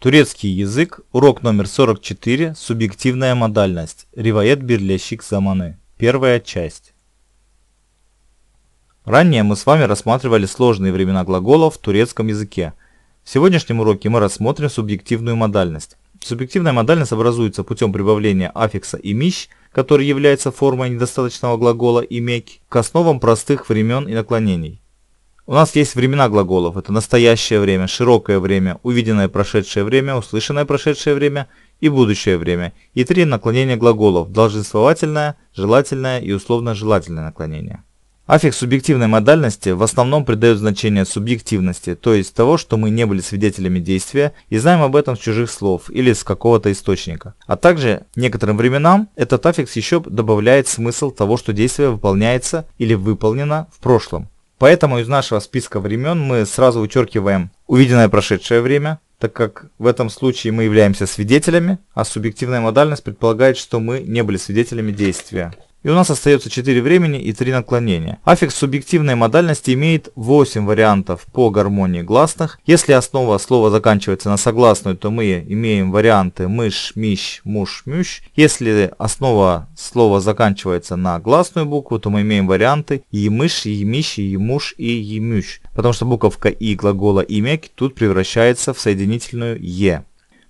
Турецкий язык, урок номер 44, субъективная модальность, Ривает Бирлещик Заманы, первая часть. Ранее мы с вами рассматривали сложные времена глаголов в турецком языке. В сегодняшнем уроке мы рассмотрим субъективную модальность. Субъективная модальность образуется путем прибавления аффикса «имищ», который является формой недостаточного глагола «иметь», к основам простых времен и наклонений. У нас есть времена глаголов. Это настоящее время, широкое время, увиденное прошедшее время, услышанное прошедшее время и будущее время. И три наклонения глаголов. Долженствовательное, желательное и условно-желательное наклонение. Аффикс субъективной модальности в основном придает значение субъективности, то есть того, что мы не были свидетелями действия и знаем об этом с чужих слов или с какого-то источника. А также некоторым временам этот аффикс еще добавляет смысл того, что действие выполняется или выполнено в прошлом. Поэтому из нашего списка времен мы сразу вычеркиваем увиденное прошедшее время, так как в этом случае мы являемся свидетелями, а субъективная модальность предполагает, что мы не были свидетелями действия. И у нас остается 4 времени и 3 наклонения. Аффикс субъективной модальности имеет 8 вариантов по гармонии гласных. Если основа слова заканчивается на согласную, то мы имеем варианты мыш, мищ, муш, мющ. Если основа слова заканчивается на гласную букву, то мы имеем варианты емыш, емищ, емуш и емющ. Потому что буковка и глагола имек тут превращается в соединительную е.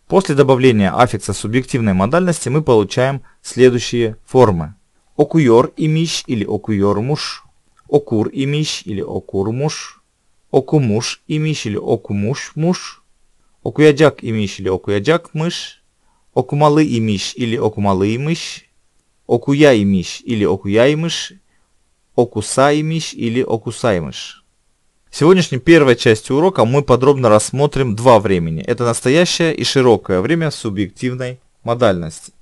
После добавления аффикса субъективной модальности мы получаем следующие формы. Okuyor imiş или okuyormuş. Okur imiş или okurmuş. Okumuş imiş или okumuşmuş. Okuyacak imiş или okuyacakmış. Okumalı imiş или okumalıymış. Okuya imiş или okuyaymış. Окусаймиш или окусаймыш. В сегодняшней первой части урока мы подробно рассмотрим два времени. Это настоящее и широкое время субъективной модальности.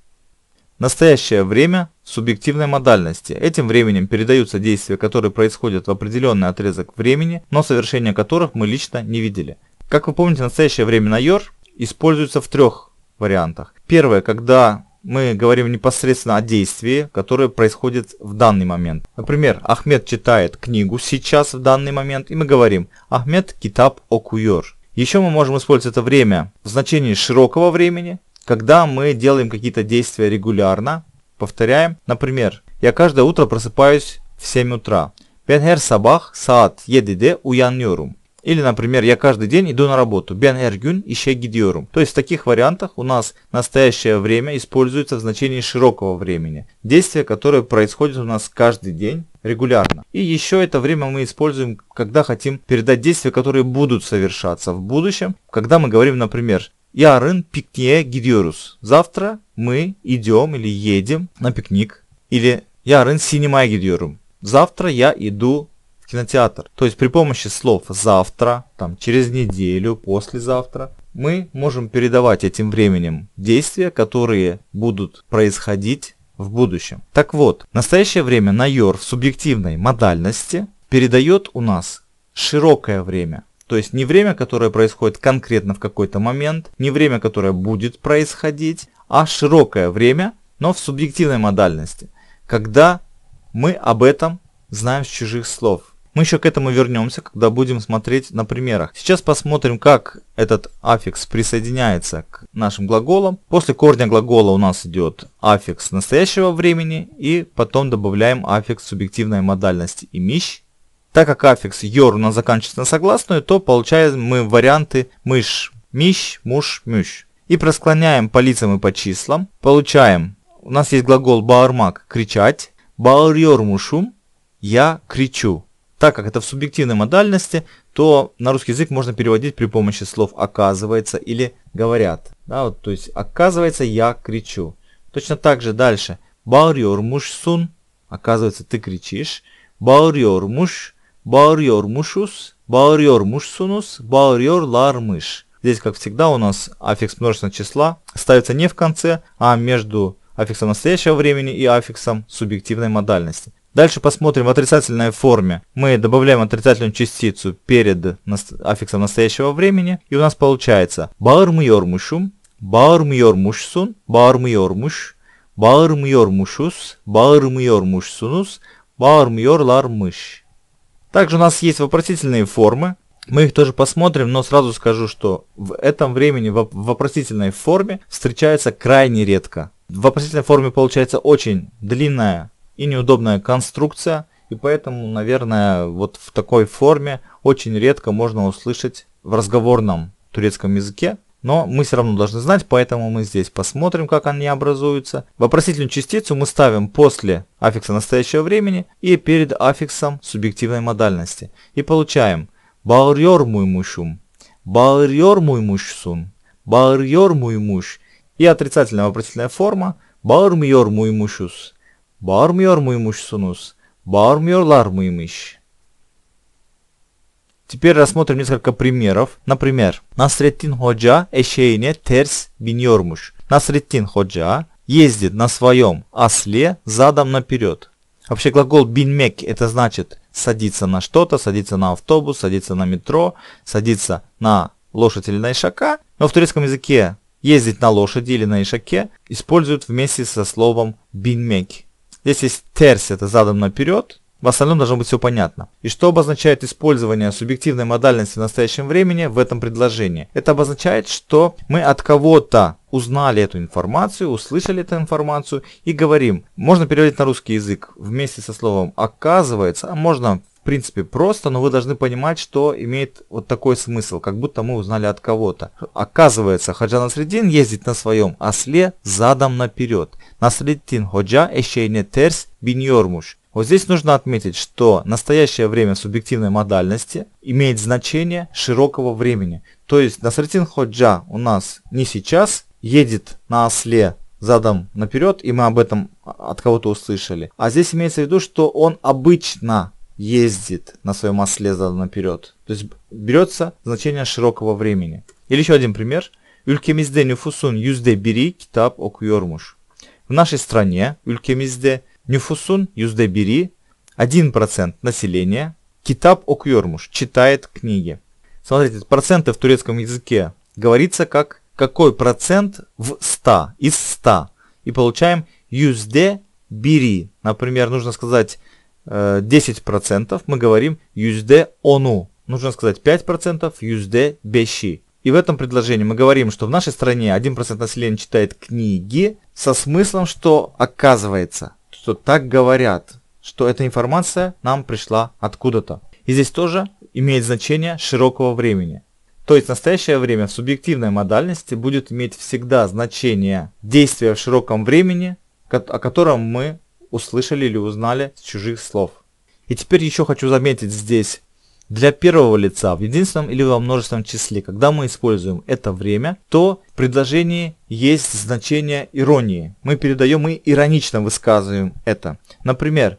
Настоящее время субъективной модальности. Этим временем передаются действия, которые происходят в определенный отрезок времени, но совершения которых мы лично не видели. Как вы помните, настоящее время на йор используется в трех вариантах. Первое, когда мы говорим непосредственно о действии, которое происходит в данный момент. Например, Ахмед читает книгу сейчас в данный момент, и мы говорим Ахмед китаб окуйор. Еще мы можем использовать это время в значении широкого времени, когда мы делаем какие-то действия регулярно, повторяем, например, я каждое утро просыпаюсь в 7 утра. Ben her sabah saat 7'de uyanıyorum. Или, например, я каждый день иду на работу. Ben her gün işe gidiyorum. То есть в таких вариантах у нас настоящее время используется в значении широкого времени. Действие, которое происходит у нас каждый день регулярно. И еще это время мы используем, когда хотим передать действия, которые будут совершаться в будущем. Когда мы говорим, например, Yarın pikniğe gidiyoruz. Завтра мы идем или едем на пикник. Или yarın sinemaya gidiyorum. Завтра я иду в кинотеатр. То есть при помощи слов завтра, там через неделю, послезавтра, мы можем передавать этим временем действия, которые будут происходить в будущем. Так вот, настоящее время на йор в субъективной модальности передает у нас широкое время. То есть не время, которое происходит конкретно в какой-то момент, не время, которое будет происходить, а широкое время, но в субъективной модальности, когда мы об этом знаем с чужих слов. Мы еще к этому вернемся, когда будем смотреть на примерах. Сейчас посмотрим, как этот аффикс присоединяется к нашим глаголам. После корня глагола у нас идет аффикс настоящего времени и потом добавляем аффикс субъективной модальности имищ так как аффикс your у нас заканчивается на согласную, то получаем мы варианты мыш, мищ, муш, мющ. И просклоняем по лицам и по числам. Получаем, у нас есть глагол баармак, кричать. Баарьор мушум, я кричу. Так как это в субъективной модальности, то на русский язык можно переводить при помощи слов оказывается или говорят. Да, вот, то есть оказывается я кричу. Точно так же дальше. Bağırıyor мушсун, оказывается ты кричишь. Bağırıyormuş, Bağırıyormuşuz, bağırıyormuşsunuz, bağırıyorlarmış. Здесь, как всегда, у нас аффикс множественного числа ставится не в конце, а между аффиксом настоящего времени и аффиксом субъективной модальности. Дальше посмотрим в отрицательной форме. Мы добавляем отрицательную частицу перед аффиксом настоящего времени, и у нас получается bağırmıyormuşum, bağırmıyormuşsun, bağırmıyormuş, bağırmıyormuşuz, bağırmıyormuşsunuz, bağırmıyorlarmış. Также у нас есть вопросительные формы. Мы их тоже посмотрим, но сразу скажу, что в этом времени в вопросительной форме встречается крайне редко. В вопросительной форме получается очень длинная и неудобная конструкция, и поэтому, наверное, вот в такой форме очень редко можно услышать в разговорном турецком языке но мы все равно должны знать, поэтому мы здесь посмотрим, как они образуются. Вопросительную частицу мы ставим после аффикса настоящего времени и перед аффиксом субъективной модальности. И получаем «Bağırıyor muymuşum», «Bağırıyor muymuşsun», «Bağırıyor muymuş» и отрицательная вопросительная форма «Bağırmıyor muymuşuz», «Bağırmıyor muymuşsunuz», «Bağırmıyorlar mıymış». Теперь рассмотрим несколько примеров. Например, Насреттин Ходжа эшейне терс биньормуш. Насреттин Ходжа ездит на своем осле задом наперед. Вообще глагол бинмек это значит садиться на что-то, садиться на автобус, садиться на метро, садиться на лошадь или на ишака. Но в турецком языке ездить на лошади или на ишаке используют вместе со словом бинмек. Здесь есть терс, это задом наперед, в остальном должно быть все понятно. И что обозначает использование субъективной модальности в настоящем времени в этом предложении? Это обозначает, что мы от кого-то узнали эту информацию, услышали эту информацию и говорим. Можно переводить на русский язык вместе со словом «оказывается», а можно в принципе просто, но вы должны понимать, что имеет вот такой смысл, как будто мы узнали от кого-то. Оказывается, Хаджа Насреддин ездит на своем осле задом наперед. Насреддин Ходжа эшейне терс биньормуш. Вот здесь нужно отметить, что настоящее время субъективной модальности имеет значение широкого времени. То есть Насратин Ходжа у нас не сейчас едет на осле задом наперед, и мы об этом от кого-то услышали. А здесь имеется в виду, что он обычно ездит на своем осле задом наперед. То есть берется значение широкого времени. Или еще один пример. Ülkemizde nüfusun %1'i kitap okuyormuş. В нашей стране, ülkemizde Nüfusun %1'i 1% населения китап окуyormuş, читает книги. Смотрите, проценты в турецком языке говорится как какой процент в 100, из 100. И получаем yüzde biri. Например, нужно сказать э, 10%, мы говорим yüzde onu. Нужно сказать 5%, yüzde beşi. И в этом предложении мы говорим, что в нашей стране 1% населения читает книги со смыслом, что оказывается что так говорят, что эта информация нам пришла откуда-то. И здесь тоже имеет значение широкого времени. То есть настоящее время в субъективной модальности будет иметь всегда значение действия в широком времени, о котором мы услышали или узнали с чужих слов. И теперь еще хочу заметить здесь для первого лица в единственном или во множественном числе, когда мы используем это время, то в предложении есть значение иронии. Мы передаем и иронично высказываем это. Например,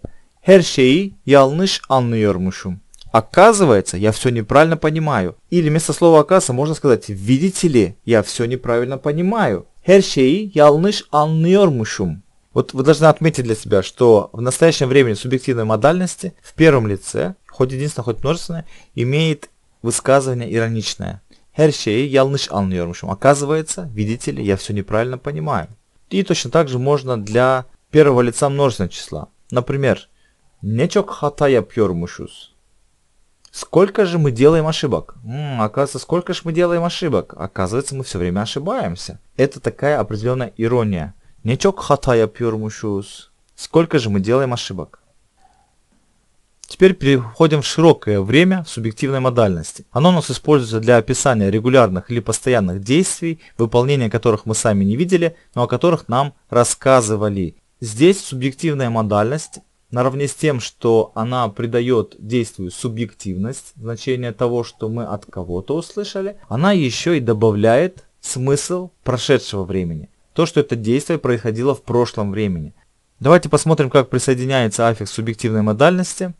Her şeyi yanlış anlıyormuşum. Оказывается, я все неправильно понимаю. Или вместо слова оказывается можно сказать видите ли, я все неправильно понимаю. Her şeyi yanlış anlıyormuşum. Вот вы должны отметить для себя, что в настоящем времени субъективной модальности в первом лице хоть единственное, хоть множественное, имеет высказывание ироничное. Her şeyi yanlış anlıyormuşum. Оказывается, видите ли, я все неправильно понимаю. И точно так же можно для первого лица множественного числа. Например, ne çok hata yapıyormuşuz. Сколько же мы делаем ошибок? М-м, оказывается, сколько же мы делаем ошибок? Оказывается, мы все время ошибаемся. Это такая определенная ирония. Ne çok hata yapıyormuşuz. Сколько же мы делаем ошибок? Теперь переходим в широкое время субъективной модальности. Оно у нас используется для описания регулярных или постоянных действий, выполнение которых мы сами не видели, но о которых нам рассказывали. Здесь субъективная модальность наравне с тем, что она придает действию субъективность, значение того, что мы от кого-то услышали, она еще и добавляет смысл прошедшего времени. То, что это действие происходило в прошлом времени. Давайте посмотрим, как присоединяется аффикс субъективной модальности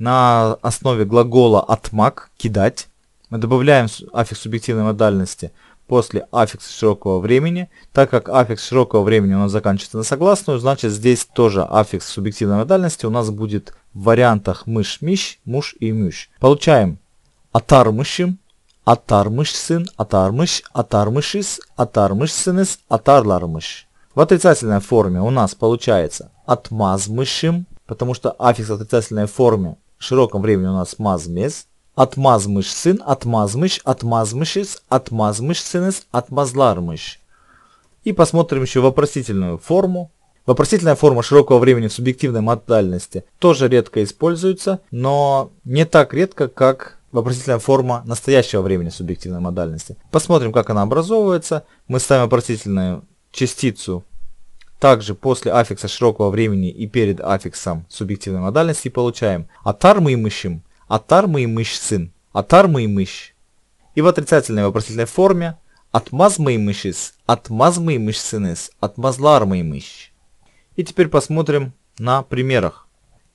на основе глагола «отмак» – «кидать». Мы добавляем аффикс субъективной модальности после аффикса широкого времени. Так как аффикс широкого времени у нас заканчивается на согласную, значит здесь тоже аффикс субъективной модальности у нас будет в вариантах мыш-мищ, муж и мыш. Получаем атармышим, атармышсын, атармыш, атармышис, атармышсыныс, атарлармыш. В отрицательной форме у нас получается отмазмышим, потому что аффикс в отрицательной форме в широком времени у нас мазмез, Atmazmışsın, atmazmış, atмазmışız, atмазmışсınız, atмазларmış. И посмотрим еще вопросительную форму. Вопросительная форма широкого времени в субъективной модальности тоже редко используется, но не так редко, как вопросительная форма настоящего времени субъективной модальности. Посмотрим, как она образовывается. Мы ставим вопросительную частицу также после аффикса широкого времени и перед аффиксом субъективной модальности и получаем атар мы мыщим, атар мы мыщ сын, атар мы мыщ. И в отрицательной вопросительной форме Atmaz mıymışız? Atmaz mıymışsınız? Atmazlar mıymış? И теперь посмотрим на примерах.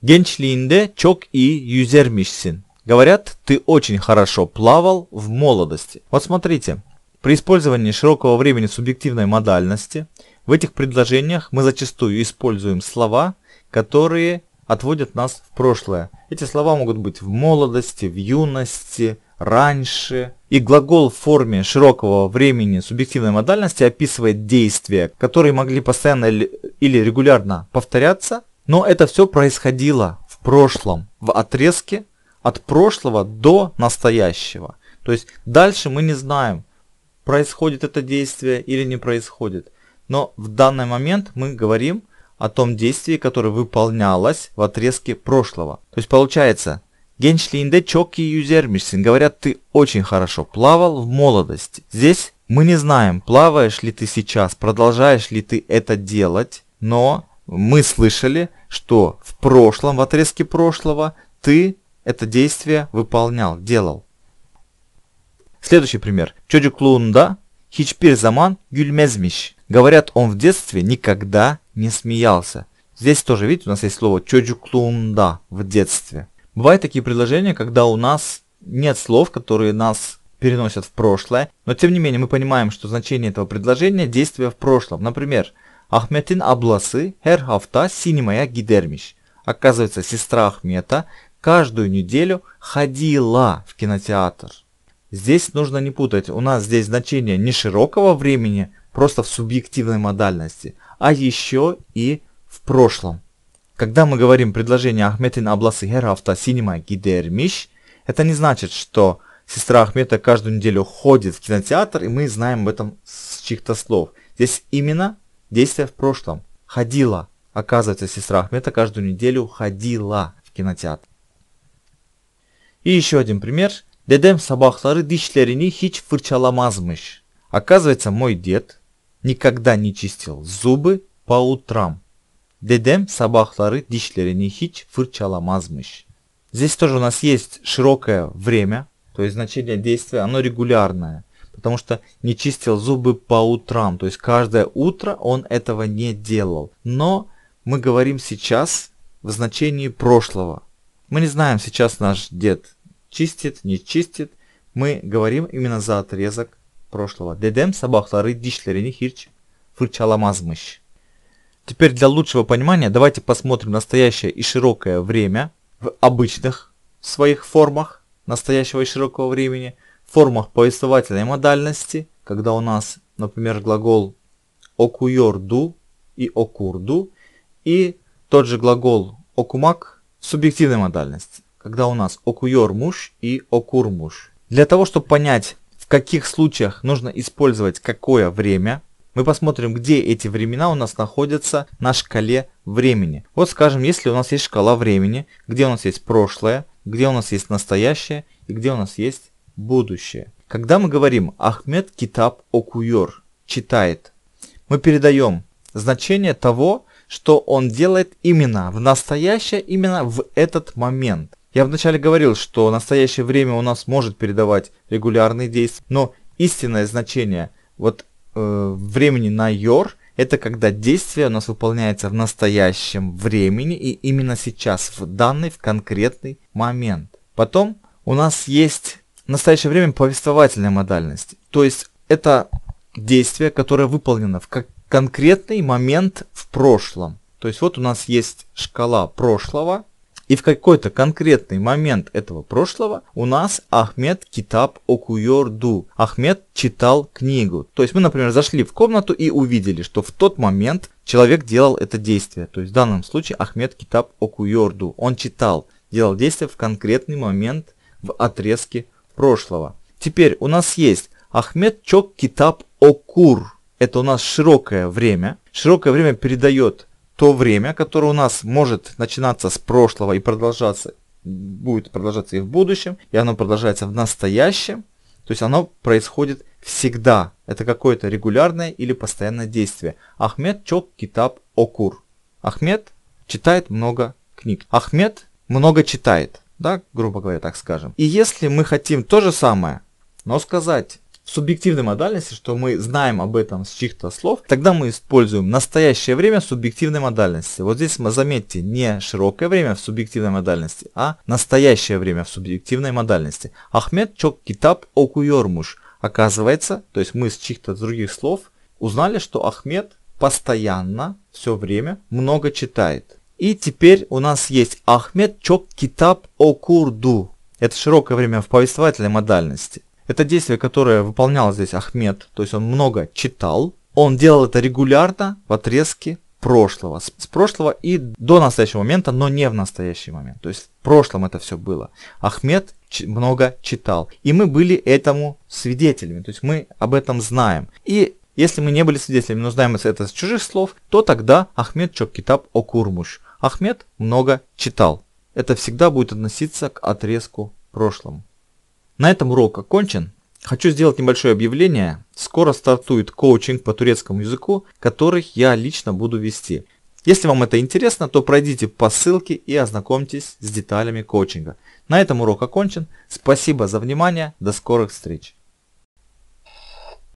Gençliğinde çok iyi yüzermişsin. Говорят, ты очень хорошо плавал в молодости. Вот смотрите, при использовании широкого времени субъективной модальности в этих предложениях мы зачастую используем слова, которые отводят нас в прошлое. Эти слова могут быть в молодости, в юности, раньше. И глагол в форме широкого времени субъективной модальности описывает действия, которые могли постоянно или регулярно повторяться, но это все происходило в прошлом, в отрезке от прошлого до настоящего. То есть дальше мы не знаем, происходит это действие или не происходит. Но в данный момент мы говорим о том действии, которое выполнялось в отрезке прошлого. То есть получается, Gençliğinde çok iyi. Говорят, ты очень хорошо плавал в молодости. Здесь мы не знаем, плаваешь ли ты сейчас, продолжаешь ли ты это делать, но мы слышали, что в прошлом, в отрезке прошлого, ты это действие выполнял, делал. Следующий пример. Çocukluğunda hiçbir zaman gülmezmiş. Говорят, он в детстве никогда не смеялся. Здесь тоже, видите, у нас есть слово çocukluğunda в детстве. Бывают такие предложения, когда у нас нет слов, которые нас переносят в прошлое, но тем не менее мы понимаем, что значение этого предложения – действие в прошлом. Например, Ахметин абласы her hafta sinemaya gidermiş. Оказывается, сестра Ахмета каждую неделю ходила в кинотеатр. Здесь нужно не путать, у нас здесь значение не широкого времени, просто в субъективной модальности, а еще и в прошлом. Когда мы говорим предложение Ахметин Абласы Херафта Синема Гидермиш, это не значит, что сестра Ахмета каждую неделю ходит в кинотеатр, и мы знаем об этом с чьих-то слов. Здесь именно действие в прошлом. Ходила. Оказывается, сестра Ахмета каждую неделю ходила в кинотеатр. И еще один пример. Dedem sabahları dişlerini hiç fırçalamazmış. Оказывается, мой дед никогда не чистил зубы по утрам. Dedem sabahları dişlerini hiç fırçalamazmış. Здесь тоже у нас есть широкое время, то есть значение действия, оно регулярное, потому что не чистил зубы по утрам, то есть каждое утро он этого не делал. Но мы говорим сейчас в значении прошлого. Мы не знаем сейчас наш дед чистит, не чистит, мы говорим именно за отрезок прошлого. Dedem sabahları dişlerini hiç fırçalamazmış. Теперь для лучшего понимания давайте посмотрим настоящее и широкое время в обычных своих формах настоящего и широкого времени, формах повествовательной модальности, когда у нас, например, глагол окуйорду и окурду, и тот же глагол окумак в субъективной модальности, когда у нас окуйормуш и окурмуш. Для того, чтобы понять, в каких случаях нужно использовать какое время, мы посмотрим, где эти времена у нас находятся на шкале времени. Вот скажем, если у нас есть шкала времени, где у нас есть прошлое, где у нас есть настоящее и где у нас есть будущее. Когда мы говорим Ахмед Китаб Окуйор читает, мы передаем значение того, что он делает именно в настоящее, именно в этот момент. Я вначале говорил, что настоящее время у нас может передавать регулярные действия, но истинное значение вот э, времени на йор это когда действие у нас выполняется в настоящем времени и именно сейчас, в данный, в конкретный момент. Потом у нас есть в настоящее время повествовательная модальность. То есть это действие, которое выполнено в как конкретный момент в прошлом. То есть вот у нас есть шкала прошлого, и в какой-то конкретный момент этого прошлого у нас Ахмед Китаб Окуйорду. Ахмед читал книгу. То есть мы, например, зашли в комнату и увидели, что в тот момент человек делал это действие. То есть в данном случае Ахмед Китаб Окуйорду. Он читал, делал действие в конкретный момент в отрезке прошлого. Теперь у нас есть Ахмед Чок Китаб Окур. Это у нас широкое время. Широкое время передает то время, которое у нас может начинаться с прошлого и продолжаться, будет продолжаться и в будущем, и оно продолжается в настоящем. То есть оно происходит всегда. Это какое-то регулярное или постоянное действие. Ахмед Чок Китаб Окур. Ахмед читает много книг. Ахмед много читает, да, грубо говоря, так скажем. И если мы хотим то же самое, но сказать в субъективной модальности, что мы знаем об этом с чьих-то слов, тогда мы используем настоящее время субъективной модальности. Вот здесь, заметьте, не широкое время в субъективной модальности, а настоящее время в субъективной модальности. Ахмед чок китаб окуйормуш. Оказывается, то есть мы с чьих-то других слов узнали, что Ахмед постоянно, все время, много читает. И теперь у нас есть Ахмед чок китаб окурду. Это широкое время в повествовательной модальности. Это действие, которое выполнял здесь Ахмед, то есть он много читал. Он делал это регулярно в отрезке прошлого, с, с прошлого и до настоящего момента, но не в настоящий момент. То есть в прошлом это все было. Ахмед много читал. И мы были этому свидетелями, то есть мы об этом знаем. И если мы не были свидетелями, но знаем это с чужих слов, то тогда Ахмед чок китаб окурмуш. Ахмед много читал. Это всегда будет относиться к отрезку прошлому. На этом урок окончен. Хочу сделать небольшое объявление. Скоро стартует коучинг по турецкому языку, который я лично буду вести. Если вам это интересно, то пройдите по ссылке и ознакомьтесь с деталями коучинга. На этом урок окончен. Спасибо за внимание. До скорых встреч.